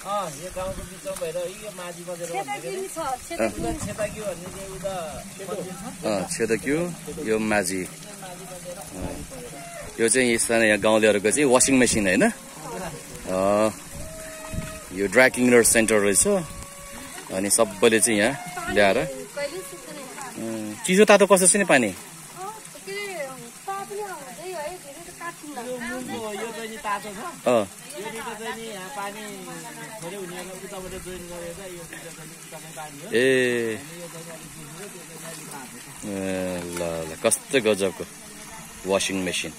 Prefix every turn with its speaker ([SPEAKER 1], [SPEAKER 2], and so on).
[SPEAKER 1] यो गाउँको बिचमा भएर यो माझी भन्ने चाहिँ उता
[SPEAKER 2] यो माझी अँ, यो चाहिँ स्थानीय यहाँ गाउँलेहरूको चाहिँ वासिङ मेसिन होइन? अँ, यो ड्राई क्लिनर सेन्टर रहेछ। अनि सबैले चाहिँ यहाँ ल्याएर। चिसो तातो कस्तो छ नि पानी?
[SPEAKER 1] पानी उताबाट जोइन गरेर यो पानी हो
[SPEAKER 2] ए, ल ल कस्तो गजबको वासिङ मेसिन